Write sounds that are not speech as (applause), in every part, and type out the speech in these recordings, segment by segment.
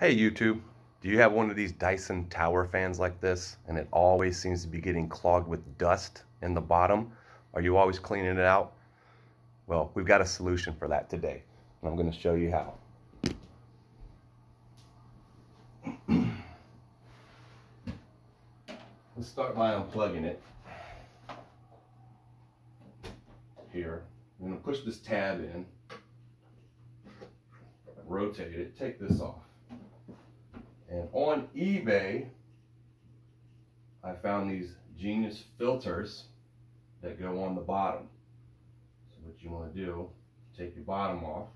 Hey YouTube, do you have one of these Dyson tower fans like this and it always seems to be getting clogged with dust in the bottom? Are you always cleaning it out? Well, we've got a solution for that today and I'm going to show you how. (clears throat) Let's start by unplugging it. Here, I'm going to push this tab in, rotate it, take this off. And on eBay, I found these Genius filters that go on the bottom. So what you want to do, take your bottom off.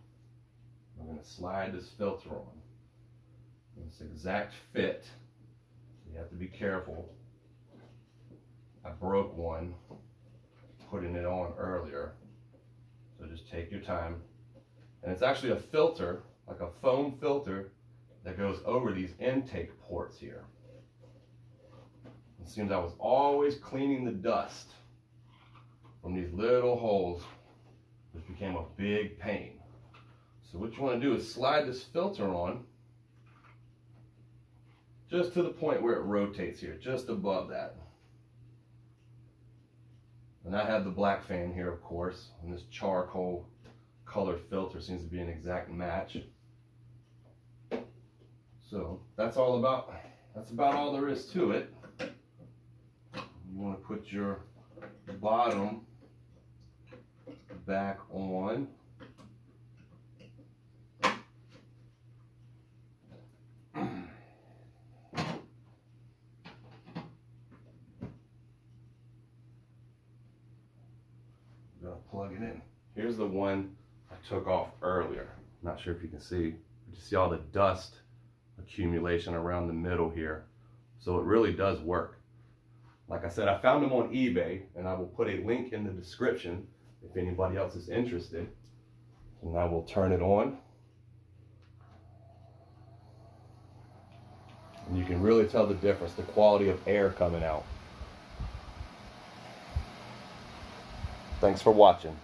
I'm going to slide this filter on. It's exact fit. You have to be careful. I broke one putting it on earlier. So just take your time. And it's actually a filter, like a foam filter that goes over these intake ports here. It seems I was always cleaning the dust from these little holes, which became a big pain. So what you want to do is slide this filter on just to the point where it rotates here, just above that. And I have the black fan here, of course, and this charcoal colored filter seems to be an exact match. So that's all about, that's about all there is to it. You want to put your bottom back on. Gotta plug it in. Here's the one I took off earlier. Not sure if you can see. You see all the dust accumulation around the middle here. So it really does work. Like I said, I found them on eBay and I will put a link in the description if anybody else is interested. And I will turn it on. And you can really tell the difference, the quality of air coming out. Thanks for watching.